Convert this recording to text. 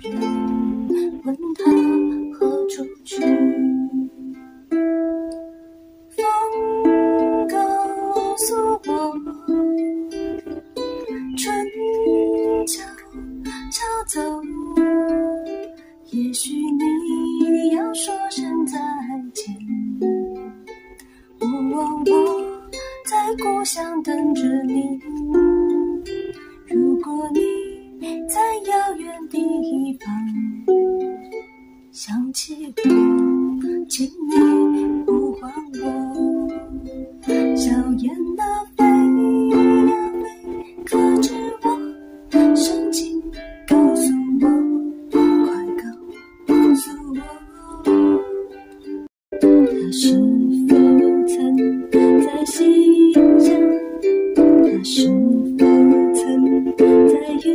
人问他何处去，风告诉我春悄悄走，也许你要说声再见。我望我在故乡等着你。方，想起我，请你呼唤我。硝烟的飞呀飞，可知我深情告诉我，快告诉我，他是否曾在心上？他是否曾在月？